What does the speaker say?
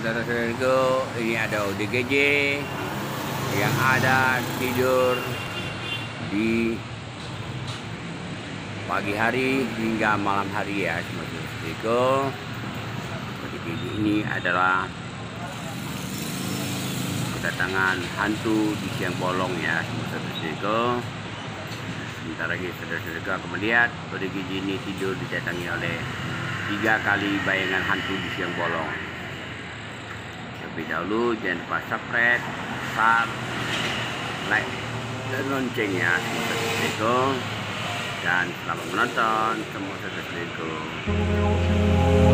saudara-saudaraku ini ada ODGJ yang ada tidur di pagi hari hingga malam hari ya saudara-saudaraku ODGJ ini adalah kedatangan hantu di siang bolong ya saudara-saudaraku sebentar lagi saudara-saudaraku akan melihat ODGJ ini tidur didatangi oleh tiga kali bayangan hantu di siang bolong lebih dahulu jangan lupa subscribe share like dan lonceng ya Assalamualaikum. Dan selamat menonton. Semua saudara-saudaraku